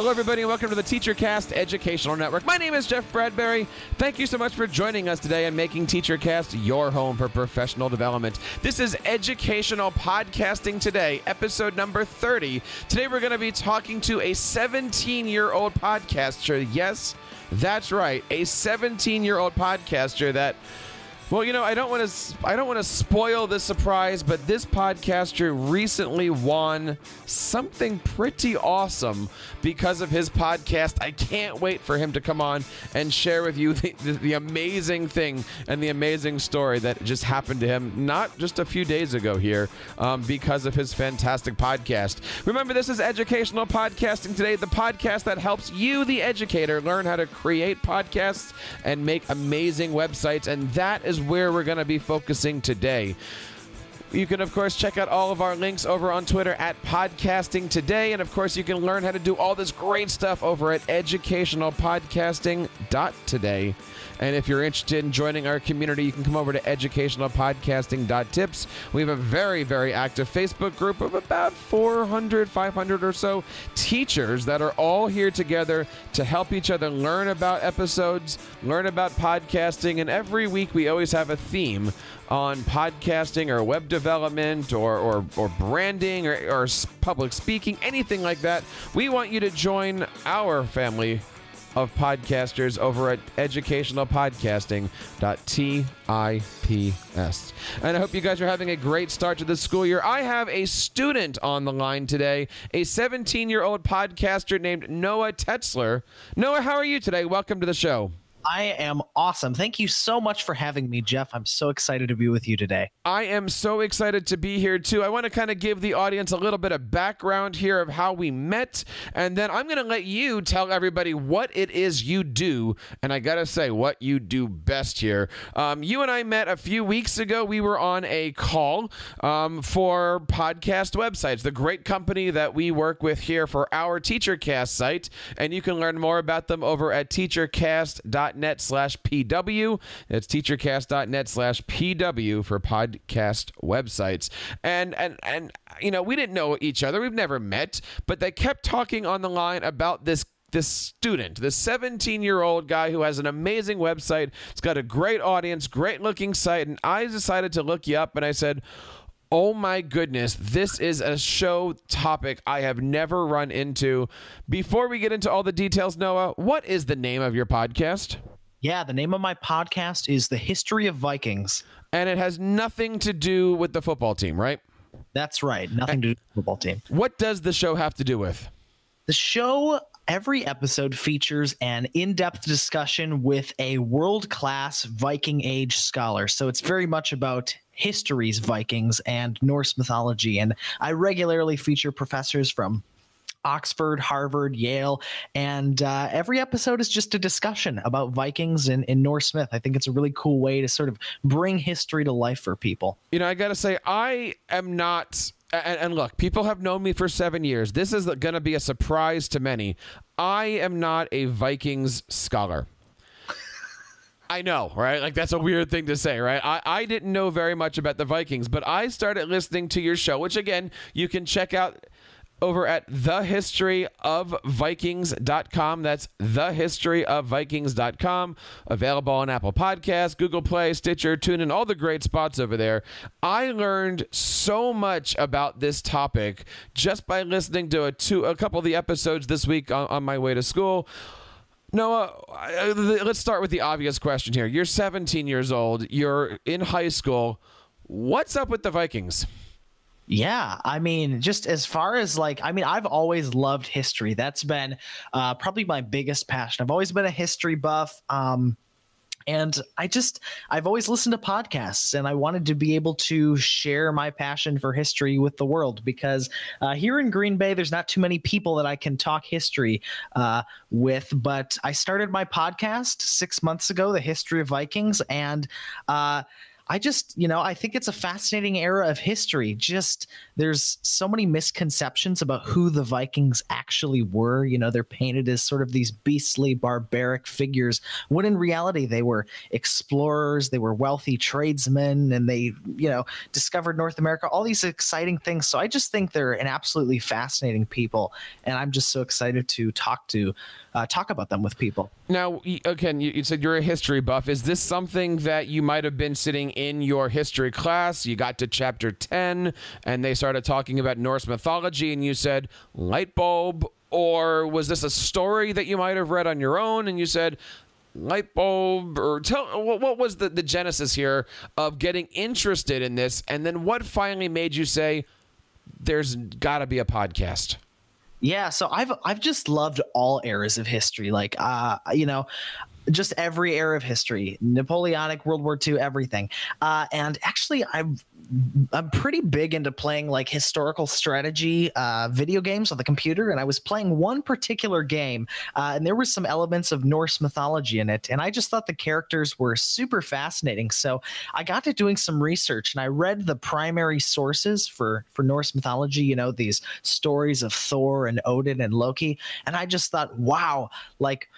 Hello, everybody, and welcome to the TeacherCast Educational Network. My name is Jeff Bradbury. Thank you so much for joining us today and making TeacherCast your home for professional development. This is Educational Podcasting Today, episode number 30. Today, we're going to be talking to a 17 year old podcaster. Yes, that's right, a 17 year old podcaster that well, you know, I don't want to I don't want to spoil the surprise, but this podcaster recently won something pretty awesome because of his podcast. I can't wait for him to come on and share with you the, the, the amazing thing and the amazing story that just happened to him not just a few days ago here um, because of his fantastic podcast. Remember, this is Educational Podcasting Today, the podcast that helps you, the educator, learn how to create podcasts and make amazing websites, and that is where we're going to be focusing today. You can, of course, check out all of our links over on Twitter at Podcasting Today. And, of course, you can learn how to do all this great stuff over at educationalpodcasting.today. And if you're interested in joining our community, you can come over to educationalpodcasting.tips. We have a very, very active Facebook group of about 400, 500 or so teachers that are all here together to help each other learn about episodes, learn about podcasting. And every week we always have a theme on podcasting or web development or, or, or branding or, or public speaking, anything like that. We want you to join our family of podcasters over at educationalpodcasting.tips. And I hope you guys are having a great start to the school year. I have a student on the line today, a 17 year old podcaster named Noah Tetzner. Noah, how are you today? Welcome to the show. I am awesome. Thank you so much for having me, Jeff. I'm so excited to be with you today. I am so excited to be here too. I want to kind of give the audience a little bit of background here of how we met, and then I'm going to let you tell everybody what it is you do. And I got to say, what you do best here. Um, you and I met a few weeks ago. We were on a call um, for podcast websites, the great company that we work with here for our TeacherCast site. And you can learn more about them over at teachercast.com teachercast.net slash PW. It's teachercast.net slash PW for podcast websites. And, and, and, you know, we didn't know each other. We've never met, but they kept talking on the line about this this student, this 17 year old guy who has an amazing website. It's got a great audience, great looking site. And I decided to look you up and I said, Oh my goodness, this is a show topic I have never run into. Before we get into all the details, Noah, what is the name of your podcast? Yeah, the name of my podcast is The History of Vikings. And it has nothing to do with the football team, right? That's right. Nothing and to do with the football team. What does the show have to do with? The show every episode features an in depth discussion with a world class Viking Age scholar. So it's very much about history's Vikings and Norse mythology. And I regularly feature professors from Oxford, Harvard, Yale, and uh, every episode is just a discussion about Vikings and, and Norse myth. I think it's a really cool way to sort of bring history to life for people. You know, I got to say, I am not. And, and, look, people have known me for seven years. This is going to be a surprise to many. I am not a Vikings scholar. I know, right? Like that's a weird thing to say, right? I, I didn't know very much about the Vikings, but I started listening to your show, which again, you can check out over at thehistoryofvikings.com. That's thehistoryofvikings.com. Available on Apple Podcasts, Google Play, Stitcher, TuneIn, all the great spots over there. I learned so much about this topic just by listening to a, two, a couple of the episodes this week on, on my way to school. Noah, let's start with the obvious question here. You're 17 years old, you're in high school. What's up with the Vikings? Yeah, I mean, just as far as like, I mean, I've always loved history. That's been uh, probably my biggest passion. I've always been a history buff. Um, and I just, I've always listened to podcasts and I wanted to be able to share my passion for history with the world because uh, here in Green Bay, there's not too many people that I can talk history uh, with. But I started my podcast six months ago, The History of Vikings. And, uh, I just, you know, I think it's a fascinating era of history. Just there's so many misconceptions about who the Vikings actually were. You know, they're painted as sort of these beastly, barbaric figures, when in reality they were explorers, they were wealthy tradesmen, and they, you know, discovered North America, all these exciting things. So I just think they're an absolutely fascinating people. And I'm just so excited to talk to uh, talk about them with people. Now, again, you, you, said you're a history buff. Is this something that you might have been sitting in your history class? You got to chapter 10 and they started talking about Norse mythology, and you said light bulb? Or was this a story that you might have read on your own and you said, light bulb or tell what, what was the, the genesis here of getting interested in this and then what finally made you say there's got to be a podcast yeah, so I've I've just loved all eras of history. Like uh, you know, just every era of history napoleonic world war ii everything. Uh, and actually i'm i'm pretty big into playing like historical strategy uh, video games on the computer and i was playing one particular game uh, and there was some elements of norse mythology in it and i just thought the characters were super fascinating. So i got to doing some research and i read the primary sources for for norse mythology you know these stories of thor and odin and loki and i just thought wow like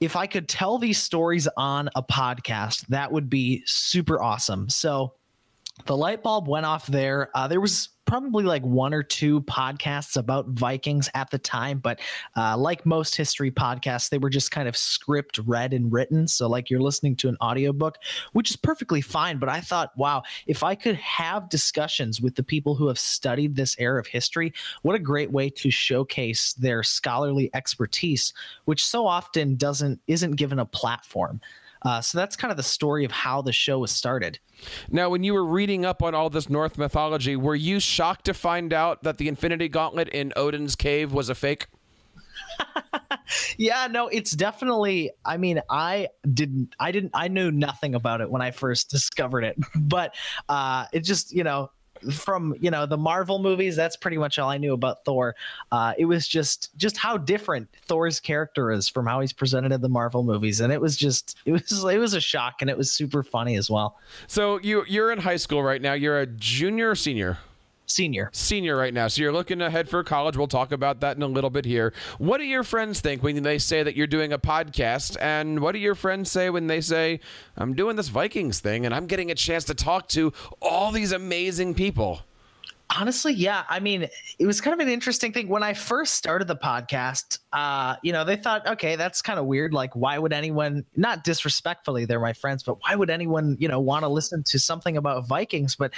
if I could tell these stories on a podcast, that would be super awesome. So the light bulb went off there. Uh, there was probably like one or two podcasts about Vikings at the time, but uh, like most history podcasts, they were just kind of script read and written. So, like you're listening to an audiobook, which is perfectly fine. But I thought, wow, if I could have discussions with the people who have studied this era of history, what a great way to showcase their scholarly expertise, which so often doesn't isn't given a platform. Uh, so that's kind of the story of how the show was started. Now, when you were reading up on all this Norse mythology, were you shocked to find out that the Infinity Gauntlet in Odin's cave was a fake? yeah, no, it's definitely. I mean, I didn't, I didn't, I knew nothing about it when I first discovered it, but uh, it just, you know, from you know the Marvel movies. That's pretty much all I knew about Thor. Uh, it was just just how different Thor's character is from how he's presented in the Marvel movies, and it was just it was it was a shock, and it was super funny as well. So you you're in high school right now. You're a junior or senior? Senior. Senior right now. So you're looking ahead for college. We'll talk about that in a little bit here. What do your friends think when they say that you're doing a podcast? And what do your friends say when they say, I'm doing this Vikings thing and I'm getting a chance to talk to all these amazing people? Honestly, yeah. I mean, it was kind of an interesting thing when I first started the podcast. Uh, you know, they thought, okay, that's kind of weird. Like, why would anyone, not disrespectfully, they're my friends, but why would anyone, you know, want to listen to something about Vikings? But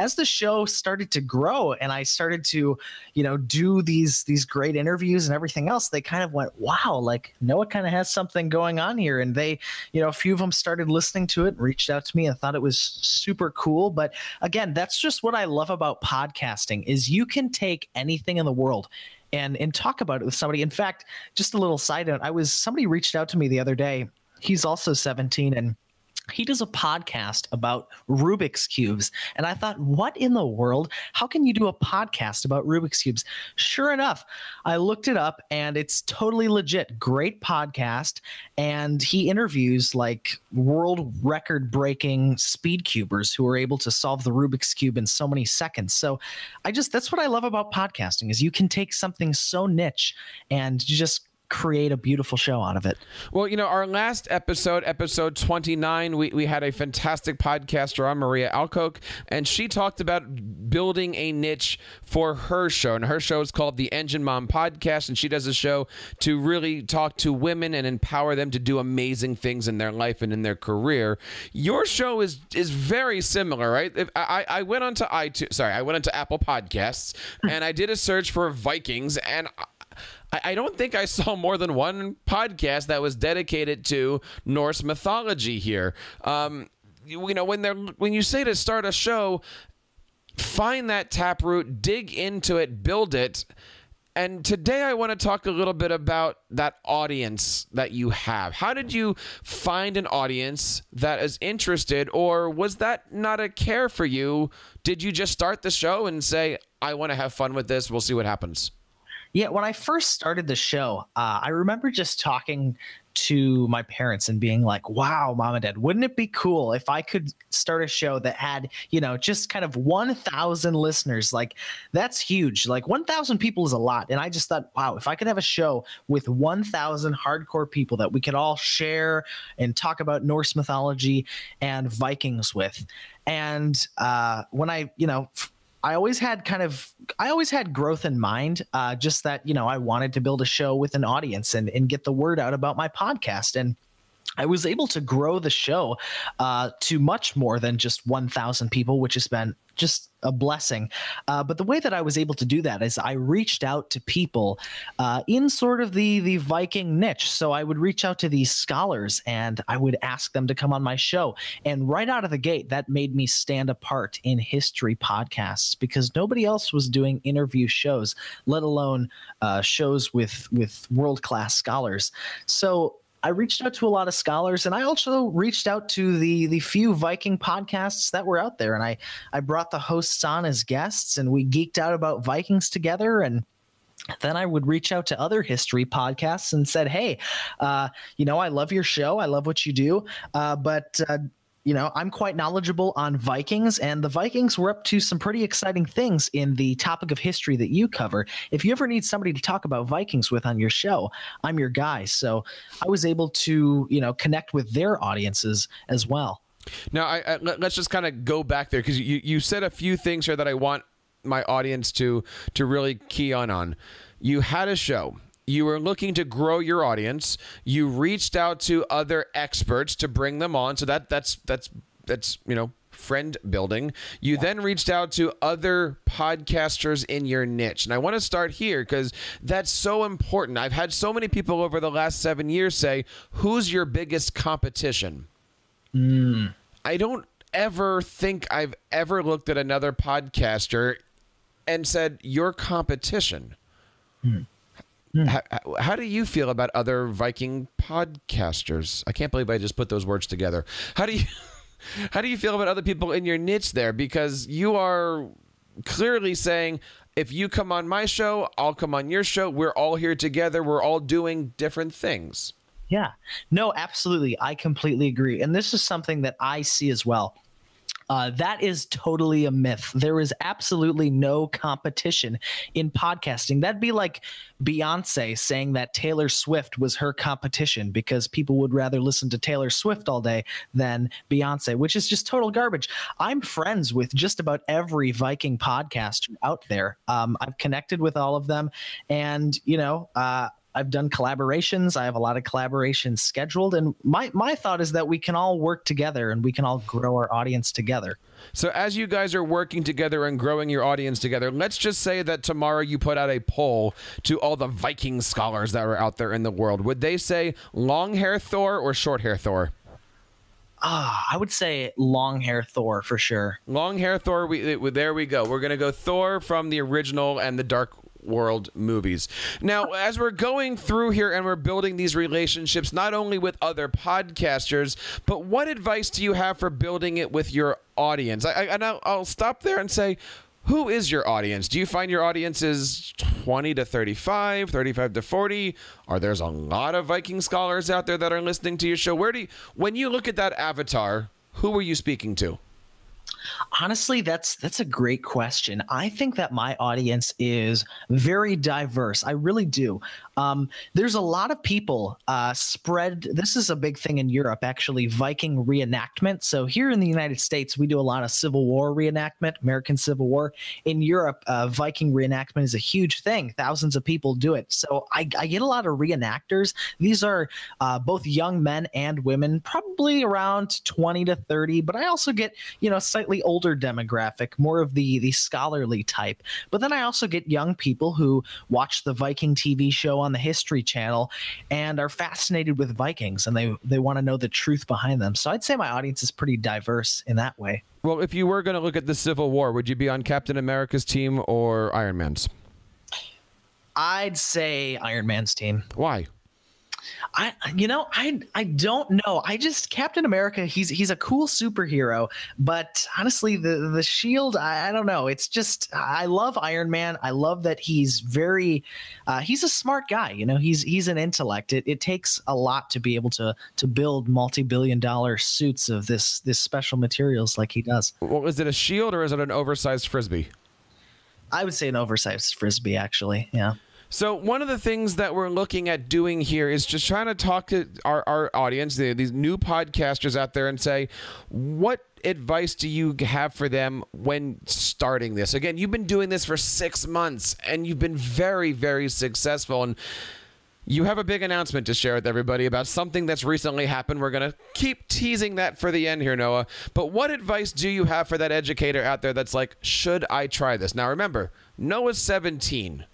as the show started to grow and I started to, you know, do these these great interviews and everything else, they kind of went, wow, like Noah kind of has something going on here. And they, you know, a few of them started listening to it, reached out to me, and thought it was super cool. But again, that's just what I love about podcasts podcasting is you can take anything in the world and and talk about it with somebody. In fact, just a little side note, I was somebody reached out to me the other day. He's also 17 and he does a podcast about Rubik's cubes. And I thought, what in the world? How can you do a podcast about Rubik's cubes? Sure enough, I looked it up and it's totally legit. Great podcast. And he interviews like world record breaking speed cubers who are able to solve the Rubik's cube in so many seconds. So I just, that's what I love about podcasting is you can take something so niche and just create a beautiful show out of it. Well, you know, our last episode, episode 29, we, we had a fantastic podcaster on, Maria Alcoke, and she talked about building a niche for her show. And her show is called the Engine Mom Podcast, and she does a show to really talk to women and empower them to do amazing things in their life and in their career. Your show is is very similar, right? If I, I went onto iTunes, sorry, I went onto Apple Podcasts, and I did a search for Vikings, and I, don't think I saw more than one podcast that was dedicated to Norse mythology here. Um, you, you know, when they're when you say to start a show, find that taproot, dig into it, build it. And today I want to talk a little bit about that audience that you have. How did you find an audience that is interested, or was that not a care for you? Did you just start the show and say, I want to have fun with this? We'll see what happens? Yeah, when I first started the show, uh, I remember just talking to my parents and being like, wow, mom and dad, wouldn't it be cool if I could start a show that had, you know, just kind of 1,000 listeners? Like, that's huge. Like, 1,000 people is a lot. And I just thought, wow, if I could have a show with 1,000 hardcore people that we could all share and talk about Norse mythology and Vikings with. And uh, when I, you know, I always had kind of I always had growth in mind. Uh, just that you know I wanted to build a show with an audience and and get the word out about my podcast and. I was able to grow the show uh, to much more than just 1,000 people, which has been just a blessing. Uh, but the way that I was able to do that is I reached out to people uh, in sort of the the Viking niche. So I would reach out to these scholars and I would ask them to come on my show. And right out of the gate, that made me stand apart in history podcasts because nobody else was doing interview shows, let alone uh, shows with with world class scholars. So I reached out to a lot of scholars, and I also reached out to the the few Viking podcasts that were out there, and I I brought the hosts on as guests, and we geeked out about Vikings together, and then I would reach out to other history podcasts and said, "Hey, uh, you know, I love your show. I love what you do, uh, but uh, you know, I'm quite knowledgeable on Vikings, and the Vikings were up to some pretty exciting things in the topic of history that you cover. If you ever need somebody to talk about Vikings with on your show, I'm your guy. So I was able to, you know, connect with their audiences as well. Now, I, I, let's just kind of go back there because you, you said a few things here that I want my audience to to really key on on. You had a show you were looking to grow your audience. You reached out to other experts to bring them on. So that that's that's that's you know friend building. You then reached out to other podcasters in your niche. And I want to start here because that's so important. I've had so many people over the last seven years say, Who's your biggest competition? Mm. I don't ever think I've ever looked at another podcaster and said, Your competition. Mm. Hmm. How, how, do you feel about other Viking podcasters? I can't believe I just put those words together. How do you how do you feel about other people in your niche there? Because you are clearly saying if you come on my show, I'll come on your show. We're all here together. We're all doing different things. Yeah. No, absolutely. I completely agree. And this is something that I see as well. Uh, that is totally a myth. There is absolutely no competition in podcasting. That'd be like Beyonce saying that Taylor Swift was her competition because people would rather listen to Taylor Swift all day than Beyonce, which is just total garbage. I'm friends with just about every Viking podcaster out there. Um, I've connected with all of them, and you know, uh, I've done collaborations. I have a lot of collaborations scheduled, and my my thought is that we can all work together and we can all grow our audience together. So as you guys are working together and growing your audience together, let's just say that tomorrow you put out a poll to all the Viking scholars that are out there in the world. Would they say long hair Thor or short hair Thor? Ah, I would say long hair Thor for sure. Long hair Thor. We there we go. We're gonna go Thor from the original and the Dark world movies. Now, as we're going through here and we're building these relationships, not only with other podcasters, but what advice do you have for building it with your audience? I, I, and I'll, I'll stop there and say, who is your audience? Do you find your audience is 20 to 35, 35 to 40? Are there's a lot of Viking scholars out there that are listening to your show? Where do you, when you look at that avatar, who are you speaking to? Honestly, that's that's a great question. I think that my audience is very diverse. I really do. Um, there's a lot of people uh, spread. This is a big thing in Europe, actually, Viking reenactment. So here in the United States, we do a lot of Civil War reenactment, American Civil War. In Europe, uh, Viking reenactment is a huge thing. Thousands of people do it. So I, I get a lot of reenactors. These are uh, both young men and women, probably around 20 to 30. But I also get, you know, slightly older demographic, more of the the scholarly type. But then I also get young people who watch the Viking TV show on the History Channel and are fascinated with Vikings and they they want to know the truth behind them. So I'd say my audience is pretty diverse in that way. Well, if you were going to look at the Civil War, would you be on Captain America's team or Iron Man's? I'd say Iron Man's team. Why? I you know I I don't know. I just Captain America. He's he's a cool superhero, but honestly, the the Shield. I, I don't know. It's just I love Iron Man. I love that he's very uh, he's a smart guy. You know, he's he's an intellect. It, it takes a lot to be able to to build multi billion dollar suits of this this special materials like he does. Well, is it a shield or is it an oversized frisbee? I would say an oversized frisbee, actually. Yeah. So one of the things that we're looking at doing here is just trying to talk to our, our audience, the, these new podcasters out there, and say, what advice do you have for them when starting this? Again, you've been doing this for six months, and you've been very, very successful, and you have a big announcement to share with everybody about something that's recently happened. We're going to keep teasing that for the end here, Noah. But what advice do you have for that educator out there that's like, should I try this? Now, remember, Noah's 17.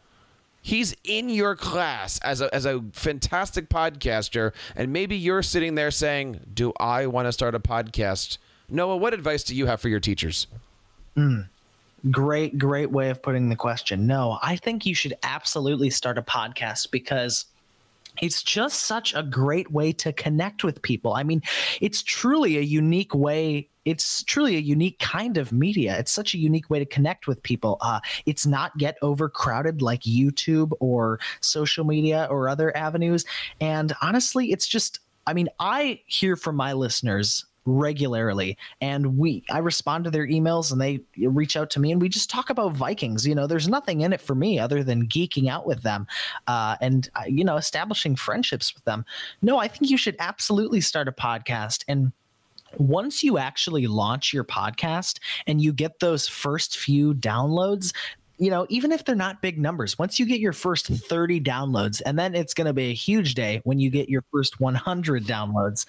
He's in your class as a, as a fantastic podcaster, and maybe you're sitting there saying, Do I want to start a podcast? Noah, what advice do you have for your teachers? Mm, great, great way of putting the question. No, I think you should absolutely start a podcast because it's just such a great way to connect with people. I mean, it's truly a unique way it's truly a unique kind of media. It's such a unique way to connect with people. Uh, it's not get overcrowded like YouTube or social media or other avenues. And honestly, it's just, I mean, I hear from my listeners regularly and we i respond to their emails and they reach out to me and we just talk about vikings you know there's nothing in it for me other than geeking out with them uh, and uh, you know establishing friendships with them no i think you should absolutely start a podcast and once you actually launch your podcast and you get those first few downloads, you know, even if they're not big numbers, once you get your first 30 downloads, and then it's going to be a huge day when you get your first 100 downloads.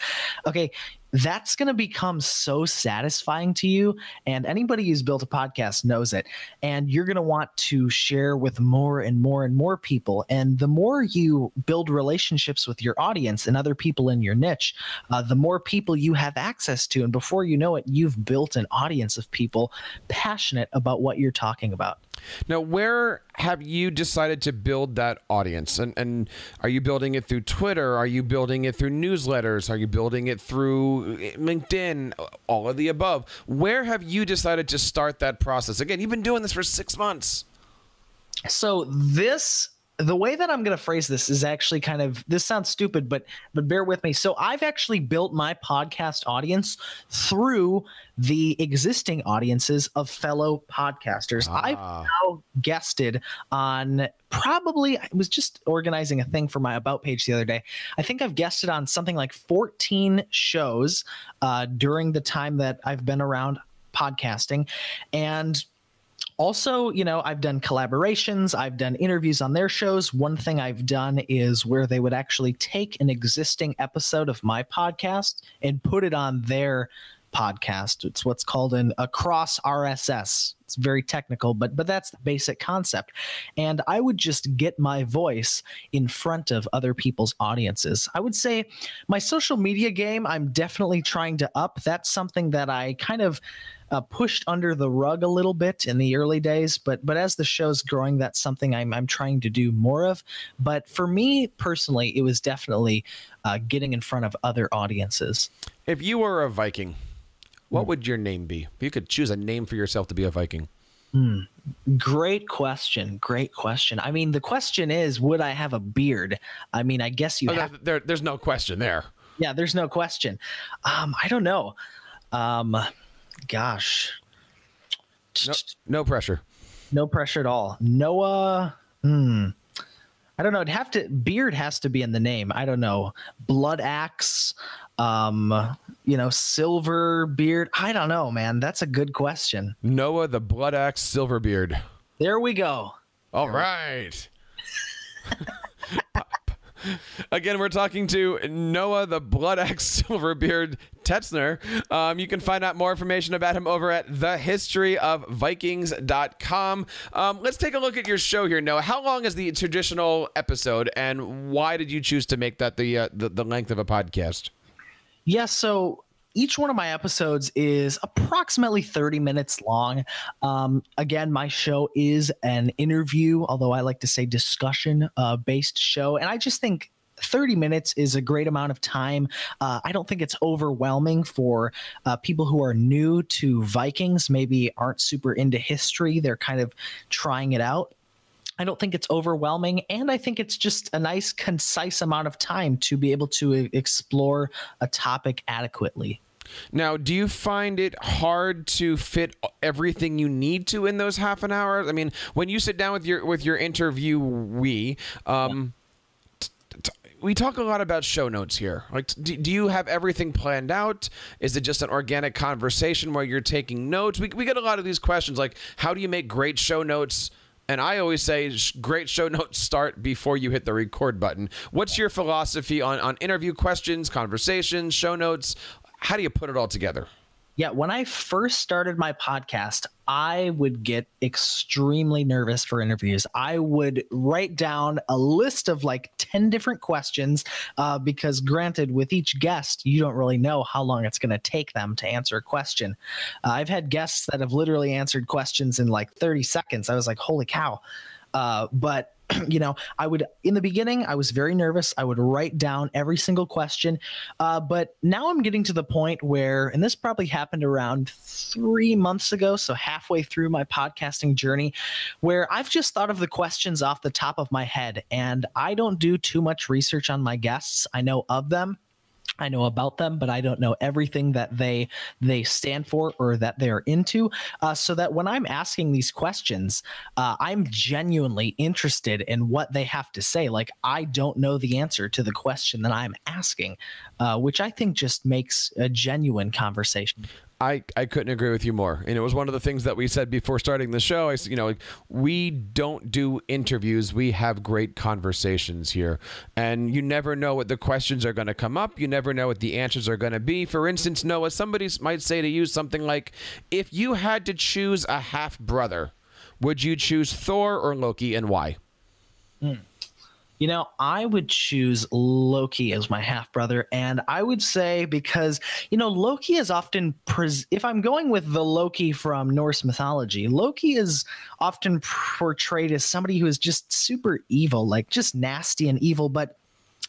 Okay, that's going to become so satisfying to you. And anybody who's built a podcast knows it. And you're going to want to share with more and more and more people. And the more you build relationships with your audience and other people in your niche, uh, the more people you have access to. And before you know it, you've built an audience of people passionate about what you're talking about. Now, where have you decided to build that audience? And, and are you building it through Twitter? Are you building it through newsletters? Are you building it through LinkedIn? All of the above. Where have you decided to start that process? Again, you've been doing this for six months. So this the way that I'm going to phrase this is actually kind of this sounds stupid, but but bear with me. So I've actually built my podcast audience through the existing audiences of fellow podcasters. Ah. I've now guested on probably I was just organizing a thing for my about page the other day. I think I've guested on something like 14 shows uh, during the time that I've been around podcasting, and also, you know, I've done collaborations, I've done interviews on their shows. One thing I've done is where they would actually take an existing episode of my podcast and put it on their podcast. It's what's called an across RSS. It's very technical, but but that's the basic concept. And I would just get my voice in front of other people's audiences. I would say my social media game I'm definitely trying to up. That's something that I kind of uh, pushed under the rug a little bit in the early days, but but as the show's growing, that's something I'm I'm trying to do more of. But for me personally, it was definitely uh, getting in front of other audiences. If you were a Viking, what would your name be? If you could choose a name for yourself to be a Viking. Hmm. Great question. Great question. I mean, the question is, would I have a beard? I mean, I guess you oh, have. There, there's no question there. Yeah, there's no question. Um, I don't know. Um, gosh. No, no pressure. No pressure at all. Noah. Hmm. I don't know. It'd have to beard has to be in the name. I don't know. Blood axe. Um, you know, silver beard. I don't know, man. That's a good question. Noah the Blood Axe silver beard. There we go. All right. Again, we're talking to Noah the Blood Axe Silverbeard Tetzner. Um, you can find out more information about him over at thehistoryofvikings.com. Um, let's take a look at your show here, Noah. How long is the traditional episode, and why did you choose to make that the uh, the, the length of a podcast? Yes, yeah, so each one of my episodes is approximately 30 minutes long. Um, again, my show is an interview, although I like to say discussion uh, based show. And I just think 30 minutes is a great amount of time. Uh, I don't think it's overwhelming for uh, people who are new to Vikings, maybe aren't super into history. They're kind of trying it out. I don't think it's overwhelming. And I think it's just a nice, concise amount of time to be able to explore a topic adequately. Now, do you find it hard to fit everything you need to in those half an hour? I mean, when you sit down with your with your interviewee, um, we talk a lot about show notes here. Like, do, do, you have everything planned out? Is it just an organic conversation where you're taking notes? We, we get a lot of these questions like, how do you make great show notes? And I always say, great show notes start before you hit the record button. What's your philosophy on, on interview questions, conversations, show notes? How do you put it all together? Yeah, when I first started my podcast, I would get extremely nervous for interviews. I would write down a list of like 10 different questions uh, because, granted, with each guest, you don't really know how long it's going to take them to answer a question. Uh, I've had guests that have literally answered questions in like 30 seconds. I was like, holy cow. Uh, but you know, I would in the beginning I was very nervous. I would write down every single question, uh, but now I'm getting to the point where, and this probably happened around three months ago, so halfway through my podcasting journey, where I've just thought of the questions off the top of my head, and I don't do too much research on my guests. I know of them I know about them, but I don't know everything that they they stand for or that they're into. Uh, so that when I'm asking these questions, uh, I'm genuinely interested in what they have to say. Like I don't know the answer to the question that I'm asking, uh, which I think just makes a genuine conversation. I, I couldn't agree with you more. And it was one of the things that we said before starting the show. I you know, we don't do interviews. We have great conversations here. And you never know what the questions are going to come up. You never know what the answers are going to be. For instance, Noah, somebody might say to you something like, if you had to choose a half brother, would you choose Thor or Loki and why? Mm. You know, I would choose Loki as my half brother, and I would say because you know Loki is often pres- if I'm going with the Loki from Norse mythology, Loki is often portrayed as somebody who is just super evil, like just nasty and evil, but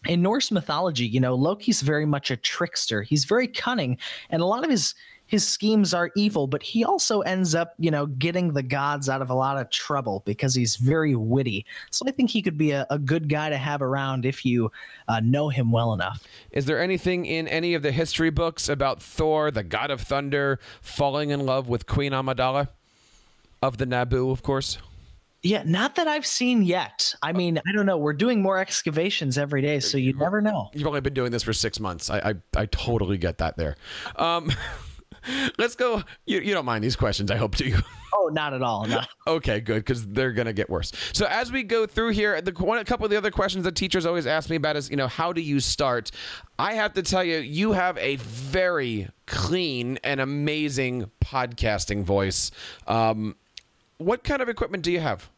in Norse mythology, you know, Loki's very much a trickster. He's very cunning, and a lot of his his schemes are evil, but he also ends up, you know, getting the gods out of a lot of trouble because he's very witty. So I think he could be a, a good guy to have around if you uh, know him well enough. Is there anything in any of the history books about Thor, the god of thunder, falling in love with Queen Amidala of the Naboo, of course? Yeah, not that I've seen yet. I mean, I don't know. We're doing more excavations every day, so you never know. You've only been doing this for six months. I I, I totally get that there. Um, Let's go. You, you don't mind these questions, I hope, do you? Oh, not at all. No. okay, good, because they're gonna get worse. So as we go through here, the one, a couple of the other questions that teachers always ask me about is, you know, how do you start? I have to tell you, you have a very clean and amazing podcasting voice. Um, what kind of equipment do you have?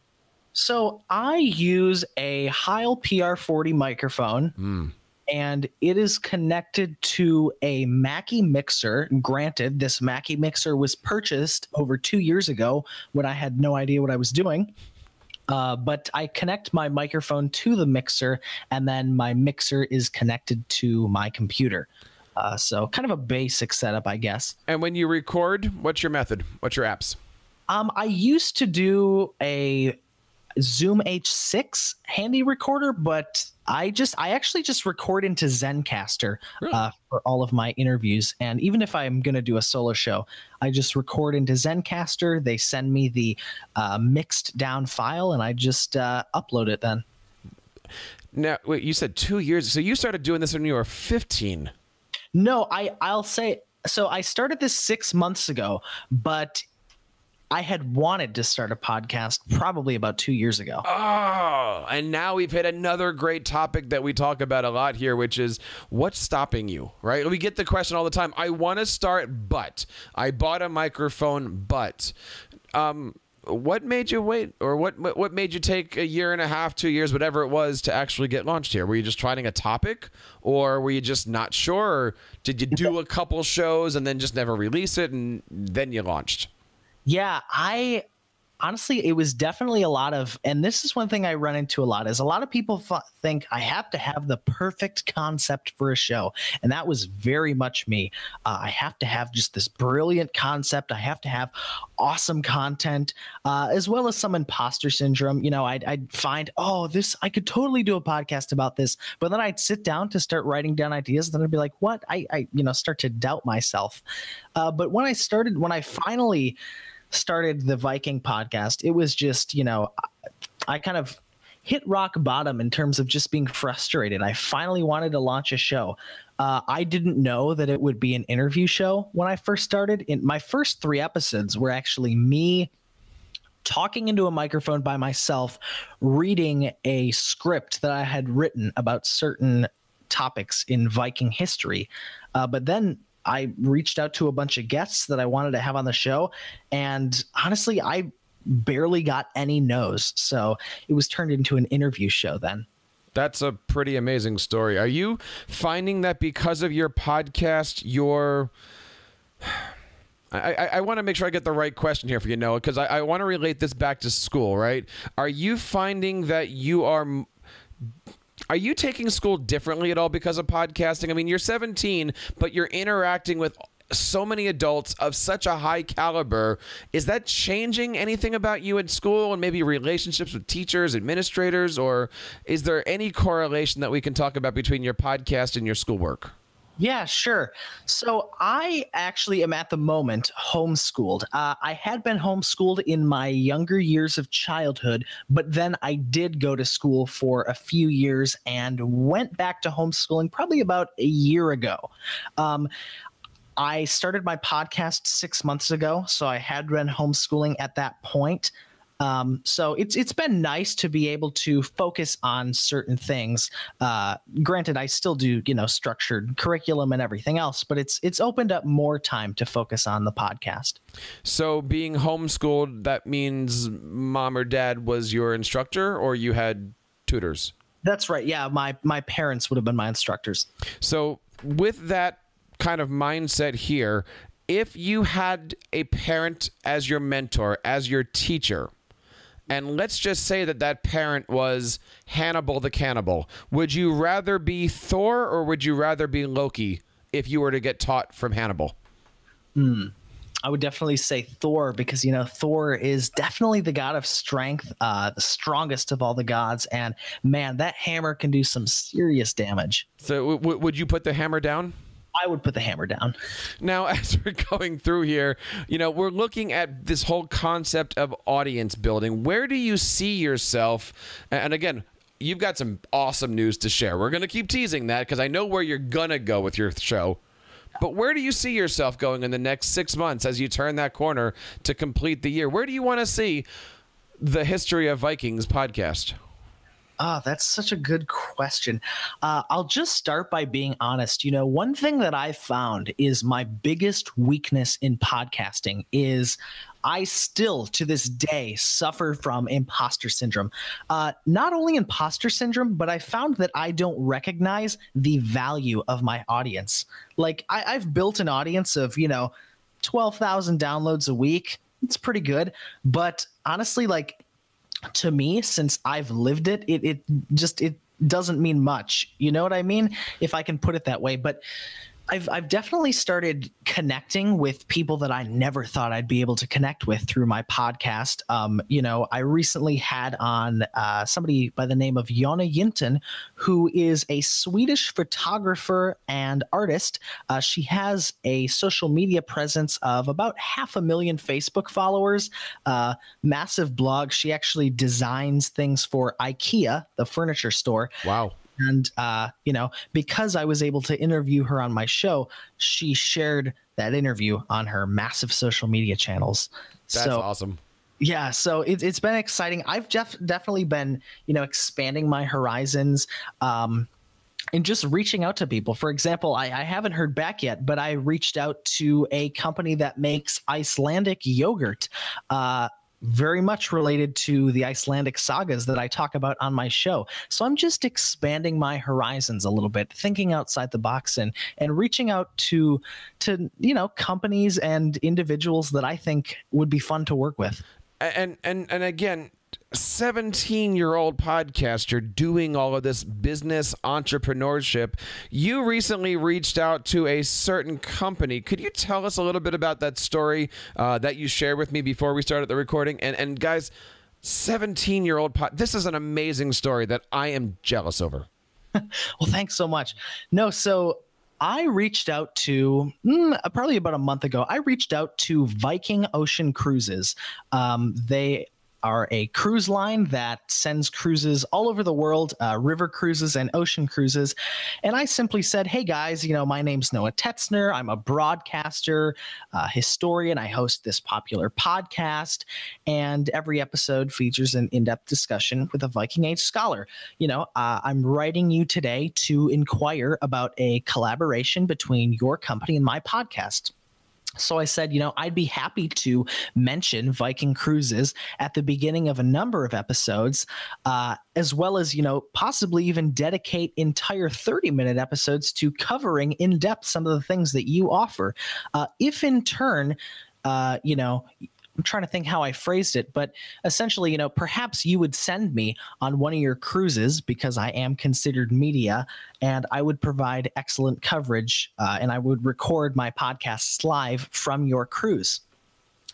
So I use a Heil PR40 microphone. Mm and it is connected to a Mackie mixer. Granted, this Mackie mixer was purchased over two years ago when I had no idea what I was doing. Uh, but I connect my microphone to the mixer, and then my mixer is connected to my computer. Uh, so, kind of a basic setup, I guess. And when you record, what's your method? What's your apps? Um, I used to do a Zoom H6 handy recorder, but I just I actually just record into Zencastr really? uh, for all of my interviews, and even if I'm going to do a solo show, I just record into Zencastr. They send me the uh, mixed down file, and I just uh, upload it. Then. Now, wait, you said two years. So you started doing this when you were 15. No, I I'll say so. I started this six months ago, but I had wanted to start a podcast probably about two years ago. Oh, and now we've hit another great topic that we talk about a lot here, which is what's stopping you, right? We get the question all the time. I want to start, but I bought a microphone, but. Um, what made you wait or what what made you take a year and a half two years whatever it was to actually get launched here were you just trying a topic or were you just not sure or did you do a couple shows and then just never release it and then you launched yeah, I honestly, it was definitely a lot of, and this is one thing I run into a lot is a lot of people f- think I have to have the perfect concept for a show, and that was very much me. Uh, I have to have just this brilliant concept. I have to have awesome content, uh, as well as some imposter syndrome. You know, I'd, I'd find, oh, this I could totally do a podcast about this, but then I'd sit down to start writing down ideas, and then I'd be like, what? I, I you know, start to doubt myself. Uh, but when I started, when I finally started the Viking podcast, it was just, you know, I kind of hit rock bottom in terms of just being frustrated. I finally wanted to launch a show. Uh, I didn't know that it would be an interview show when I first started. In my first three episodes were actually me talking into a microphone by myself, reading a script that I had written about certain topics in Viking history. Uh, but then I reached out to a bunch of guests that I wanted to have on the show, and honestly, I barely got any no's. So it was turned into an interview show then. That's a pretty amazing story. Are you finding that because of your podcast, your I, I, I want to make sure I get the right question here for you, Noah, because I, I want to relate this back to school, right? Are you finding that you are are you taking school differently at all because of podcasting? I mean, you're 17, but you're interacting with so many adults of such a high caliber. Is that changing anything about you at school and maybe relationships with teachers, administrators, or is there any correlation that we can talk about between your podcast and your schoolwork? Yeah, sure. So I actually am at the moment homeschooled. Uh, I had been homeschooled in my younger years of childhood, but then I did go to school for a few years and went back to homeschooling probably about a year ago. Um, I started my podcast six months ago, so I had been homeschooling at that point. Um, so it's it's been nice to be able to focus on certain things. Uh, granted, I still do you know structured curriculum and everything else, but it's it's opened up more time to focus on the podcast. So being homeschooled, that means mom or dad was your instructor, or you had tutors. That's right. Yeah, my my parents would have been my instructors. So with that kind of mindset here, if you had a parent as your mentor, as your teacher, and let's just say that that parent was Hannibal the cannibal. Would you rather be Thor or would you rather be Loki if you were to get taught from Hannibal? Hmm. I would definitely say Thor because you know Thor is definitely the god of strength, uh, the strongest of all the gods, and man, that hammer can do some serious damage. So, w- would you put the hammer down? I would put the hammer down. Now, as we're going through here, you know, we're looking at this whole concept of audience building. Where do you see yourself? And again, you've got some awesome news to share. We're going to keep teasing that because I know where you're going to go with your show. But where do you see yourself going in the next six months as you turn that corner to complete the year? Where do you want to see the History of Vikings podcast? Ah, oh, that's such a good question. Uh, I'll just start by being honest. You know, one thing that I found is my biggest weakness in podcasting is I still, to this day, suffer from imposter syndrome. Uh, not only imposter syndrome, but I found that I don't recognize the value of my audience. Like, I, I've built an audience of, you know, 12,000 downloads a week. It's pretty good. But honestly, like, to me since I've lived it, it it just it doesn't mean much. You know what I mean? If I can put it that way. But I've I've definitely started connecting with people that I never thought I'd be able to connect with through my podcast. Um, you know, I recently had on uh, somebody by the name of Jonna Jinton, who is a Swedish photographer and artist. Uh, she has a social media presence of about half a million Facebook followers, uh, massive blog. She actually designs things for IKEA, the furniture store. Wow and uh, you know because i was able to interview her on my show she shared that interview on her massive social media channels that's so, awesome yeah so it, it's been exciting i've def- definitely been you know expanding my horizons um, and just reaching out to people. For example, I, I, haven't heard back yet, but I reached out to a company that makes Icelandic yogurt. Uh, very much related to the Icelandic sagas that I talk about on my show. So I'm just expanding my horizons a little bit, thinking outside the box and and reaching out to to you know companies and individuals that I think would be fun to work with. and and and again 17 year old podcaster doing all of this business entrepreneurship. You recently reached out to a certain company. Could you tell us a little bit about that story uh, that you shared with me before we started the recording? And, and guys, 17 year old pod, this is an amazing story that I am jealous over. well, thanks so much. No, so I reached out to mm, probably about a month ago. I reached out to Viking Ocean Cruises. Um, they are a cruise line that sends cruises all over the world, uh, river cruises and ocean cruises. And I simply said, Hey guys, you know, my name's Noah Tetzner. I'm a broadcaster, historian. I host this popular podcast. And every episode features an in depth discussion with a Viking Age scholar. You know, uh, I'm writing you today to inquire about a collaboration between your company and my podcast. So I said, you know, I'd be happy to mention Viking cruises at the beginning of a number of episodes, uh, as well as, you know, possibly even dedicate entire 30 minute episodes to covering in depth some of the things that you offer. Uh, if in turn, uh, you know, I'm trying to think how I phrased it, but essentially, you know, perhaps you would send me on one of your cruises because I am considered media, and I would provide excellent coverage, uh, and I would record my podcasts live from your cruise.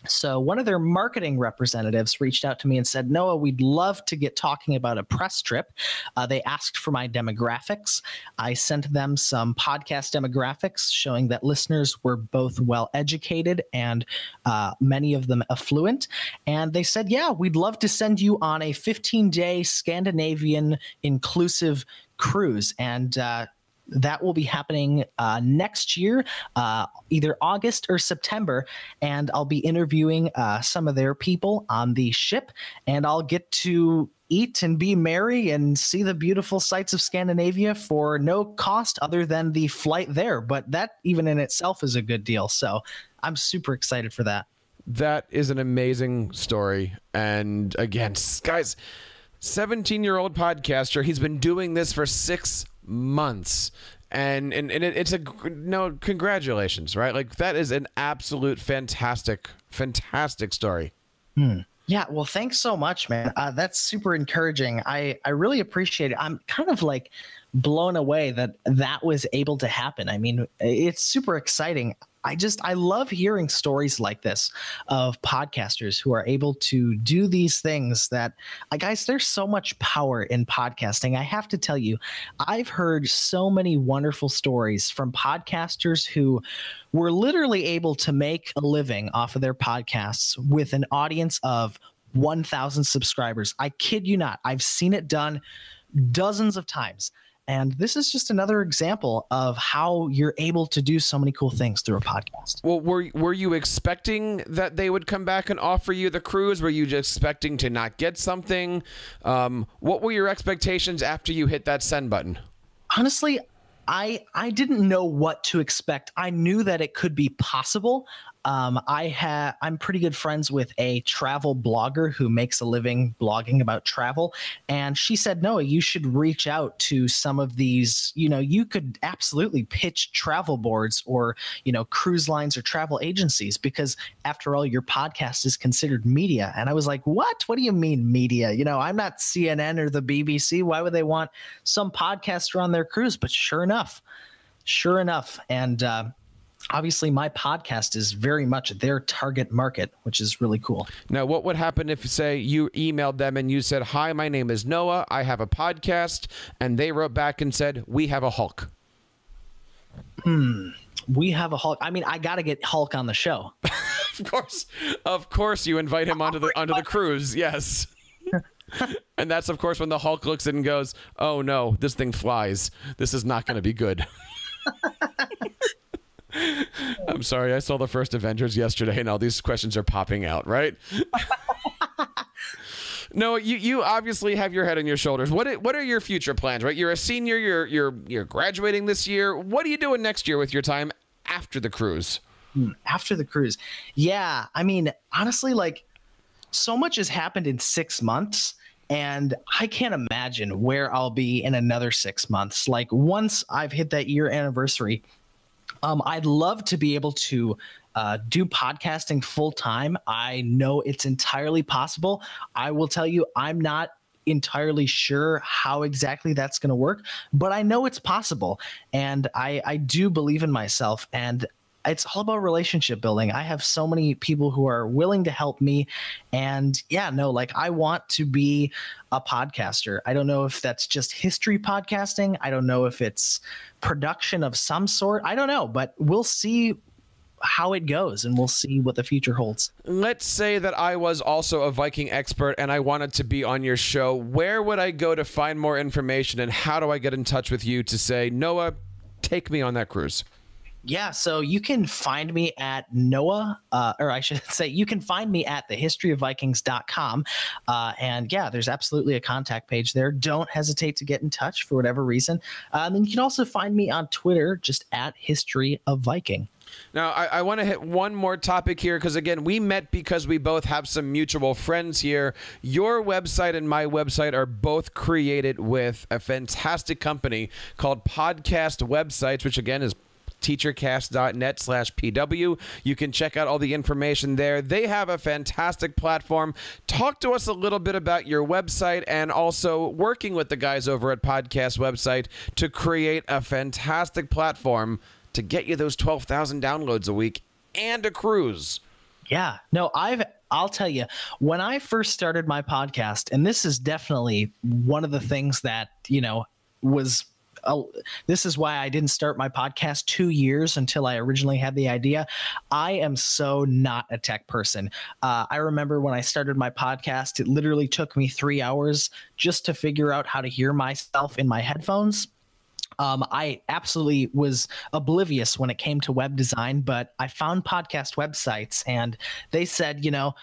So one of their marketing representatives reached out to me and said, Noah, we'd love to get talking about a press trip. Uh, they asked for my demographics. I sent them some podcast demographics showing that listeners were both well educated and uh, many of them affluent. And they said, yeah, we'd love to send you on a 15 day Scandinavian inclusive cruise. And uh, that will be happening uh, next year, uh, either August or September. And I'll be interviewing uh, some of their people on the ship, and I'll get to eat and be merry and see the beautiful sights of Scandinavia for no cost other than the flight there. But that, even in itself, is a good deal. So I'm super excited for that. That is an amazing story. And again, guys, 17 year old podcaster, he's been doing this for six months. And and, and it, it's a no congratulations right? Like that is an absolute fantastic fantastic story. Hmm. yeah well thanks so much man. Uh, that's super encouraging. I i really appreciate it. I'm kind of like blown away that that was able to happen. I mean it's super exciting I just I love hearing stories like this of podcasters who are able to do these things that uh, guys there's so much power in podcasting. I have to tell you, I've heard so many wonderful stories from podcasters who were literally able to make a living off of their podcasts with an audience of 1000 subscribers. I kid you not. I've seen it done dozens of times. And this is just another example of how you're able to do so many cool things through a podcast. Well, were were you expecting that they would come back and offer you the cruise? Were you just expecting to not get something? Um, what were your expectations after you hit that send button? Honestly, I I didn't know what to expect. I knew that it could be possible. Um, I have I'm pretty good friends with a travel blogger who makes a living blogging about travel, and she said, Noah, you should reach out to some of these. You know, you could absolutely pitch travel boards or you know cruise lines or travel agencies because after all, your podcast is considered media. And I was like, what? What do you mean media? You know, I'm not CNN or the BBC. Why would they want some podcaster on their cruise? But sure enough, sure enough, and. Uh, obviously my podcast is very much their target market which is really cool. Now what would happen if say you emailed them and you said hi my name is noah. I have a podcast and they wrote back and said we have a hulk. Hmm. We have a hulk. I mean i gotta get hulk on the show. Of course. Of course you invite him onto the onto the cruise. Yes. And that's of course when the hulk looks in and goes oh no this thing flies. This is not going to be good I'm sorry, I saw the first Avengers yesterday, and all these questions are popping out. Right? no, you you obviously have your head on your shoulders. What what are your future plans? Right? You're a senior. You're you're you're graduating this year. What are you doing next year with your time after the cruise? Hmm, after the cruise, yeah. I mean, honestly, like so much has happened in six months and I can't imagine where I'll be in another six months. Like once I've hit that year anniversary, Um, I'd love to be able to uh, do podcasting full time. I know it's entirely possible. I will tell you, I'm not entirely sure how exactly that's going to work, but I know it's possible. And I, I do believe in myself. And it's all about relationship building. I have so many people who are willing to help me. And yeah, no, like I want to be a podcaster. I don't know if that's just history podcasting. I don't know if it's production of some sort. I don't know, but we'll see how it goes and we'll see what the future holds. Let's say that I was also a Viking expert and I wanted to be on your show. Where would I go to find more information and how do I get in touch with you to say, Noah, take me on that cruise? Yeah, so you can find me at Noah, uh, or I should say, you can find me at thehistoryofvikings.com. Uh, and yeah, there's absolutely a contact page there. Don't hesitate to get in touch for whatever reason. Uh, and you can also find me on Twitter, just at History of Viking. Now, I, I want to hit one more topic here because, again, we met because we both have some mutual friends here. Your website and my website are both created with a fantastic company called Podcast Websites, which, again, is teachercast.net slash pw you can check out all the information there they have a fantastic platform talk to us a little bit about your website and also working with the guys over at podcast website to create a fantastic platform to get you those 12,000 downloads a week and a cruise. Yeah. No, I've I'll tell you, when I first started my podcast, and this is definitely one of the things that, you know, was this is why I didn't start my podcast two years until I originally had the idea. I am so not a tech person. Uh, I remember when I started my podcast, it literally took me three hours just to figure out how to hear myself in my headphones. Um, I absolutely was oblivious when it came to web design, but I found podcast websites and they said, you know,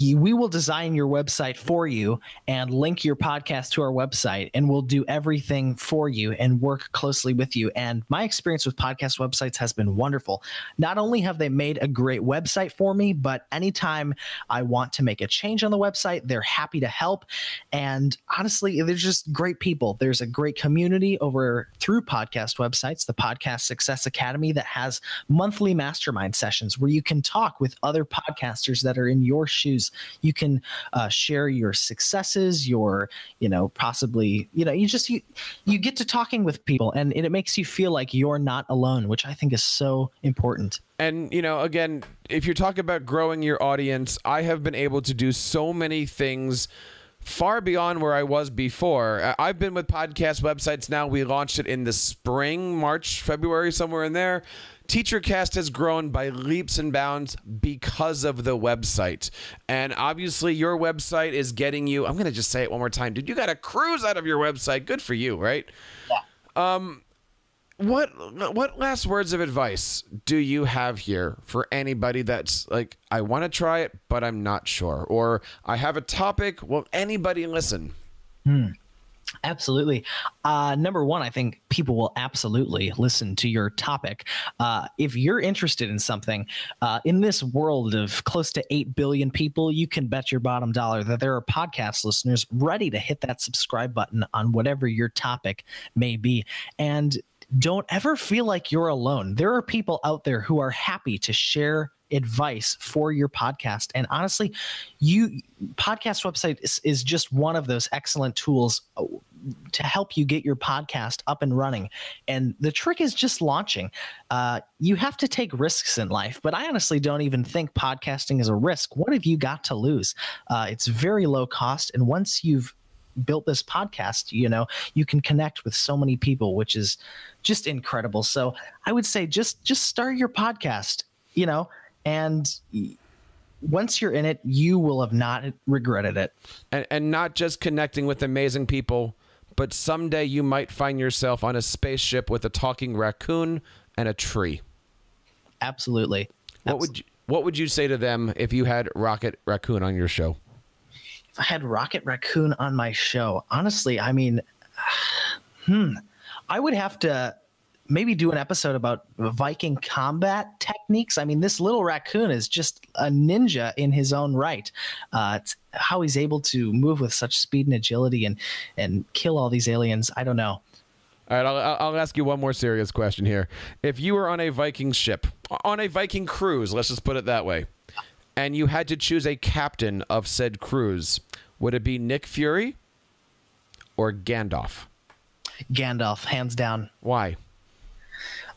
we will design your website for you and link your podcast to our website and we'll do everything for you and work closely with you. And my experience with podcast websites has been wonderful. Not only have they made a great website for me but anytime i want to make a change on the website they're happy to help. And honestly they're just great people. There's a great community over through podcast websites the podcast success academy that has monthly mastermind sessions where you can talk with other podcasters that are in your shoes you can uh, share your successes, your, you know, possibly, you know, you just, you, you get to talking with people and it makes you feel like you're not alone, which I think is so important. And, you know, again, if you're talking about growing your audience, I have been able to do so many things far beyond where I was before. I've been with podcast websites now. We launched it in the spring, March, February, somewhere in there. TeacherCast has grown by leaps and bounds because of the website. And obviously, your website is getting you. I'm going to just say it one more time, dude. You got a cruise out of your website. Good for you, right? Yeah. Um, what what last words of advice do you have here for anybody that's like I want to try it but I'm not sure or I have a topic will anybody listen hmm. Absolutely. Uh, number one, I think people will absolutely listen to your topic. Uh, if you're interested in something uh, in this world of close to 8 billion people, you can bet your bottom dollar that there are podcast listeners ready to hit that subscribe button on whatever your topic may be. And don't ever feel like you're alone. There are people out there who are happy to share advice for your podcast. And honestly you podcast website is, is just one of those excellent tools uh, to help you get your podcast up and running. And the trick is just launching. Uh, you have to take risks in life but i honestly don't even think podcasting is a risk. What have you got to lose? Uh, it's very low cost. And once you've built this podcast you know you can connect with so many people which is just incredible. So i would say just just start your podcast you know and once you're in it, you will have not regretted it. And, and not just connecting with amazing people, but someday you might find yourself on a spaceship with a talking raccoon and a tree. Absolutely. What Absolutely. would you, what would you say to them if you had Rocket Raccoon on your show? If I had Rocket Raccoon on my show, honestly, I mean, hmm, I would have to maybe do an episode about Viking combat techniques. I mean, this little raccoon is just a ninja in his own right. Uh, how he's able to move with such speed and agility and and kill all these aliens. I don't know. All right, I'll, I'll ask you one more serious question here. If you were on a Viking ship, on a Viking cruise, let's just put it that way, and you had to choose a captain of said cruise, would it be Nick Fury or Gandalf? Gandalf, hands down. Why?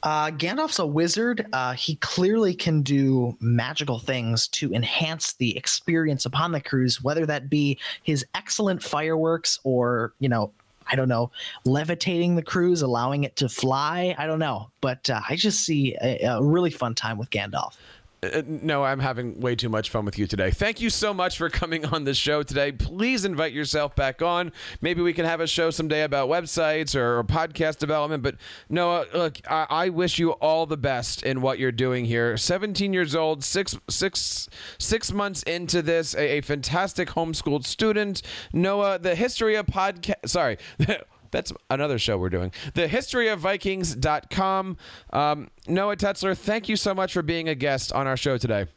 Uh, Gandalf's a wizard. Uh, he clearly can do magical things to enhance the experience upon the cruise, whether that be his excellent fireworks or, you know, I don't know, levitating the cruise, allowing it to fly. I don't know. But uh, I just see a, a really fun time with Gandalf. Uh, no, I'm having way too much fun with you today. Thank you so much for coming on the show today. Please invite yourself back on. Maybe we can have a show someday about websites or, or podcast development. But Noah, look, I, I, wish you all the best in what you're doing here. 17 years old, six six six months into this, a, a fantastic homeschooled student. Noah, the history of podcast. Sorry. that's another show we're doing. The history of Vikings.com. Um, Noah Tetzner, thank you so much for being a guest on our show today.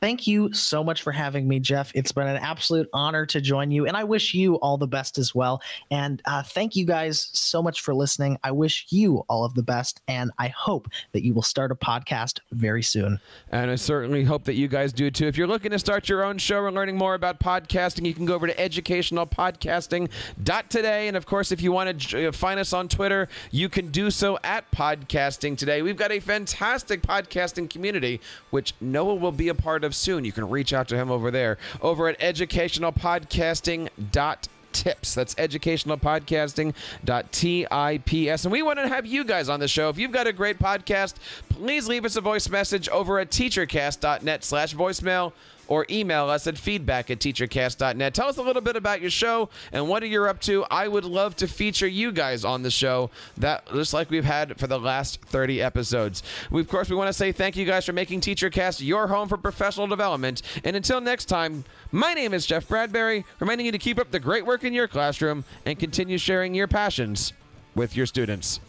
Thank you so much for having me, Jeff. It's been an absolute honor to join you, and I wish you all the best as well. And uh, thank you guys so much for listening. I wish you all of the best, and I hope that you will start a podcast very soon. And I certainly hope that you guys do too. If you're looking to start your own show or learning more about podcasting, you can go over to educationalpodcasting.today. And of course, if you want to uh, find us on Twitter, you can do so at Podcasting Today. We've got a fantastic podcasting community, which Noah will be a part of of soon. You can reach out to him over there over at educationalpodcasting.tips. That's educationalpodcasting.tips. And we want to have you guys on the show. If you've got a great podcast, please leave us a voice message over at teachercast.net slash voicemail or email us at feedback at teachercast.net. Tell us a little bit about your show and what you're up to. I would love to feature you guys on the show, that just like we've had for the last 30 episodes. We, of course, we want to say thank you guys for making TeacherCast your home for professional development. And until next time, my name is Jeff Bradbury, reminding you to keep up the great work in your classroom and continue sharing your passions with your students.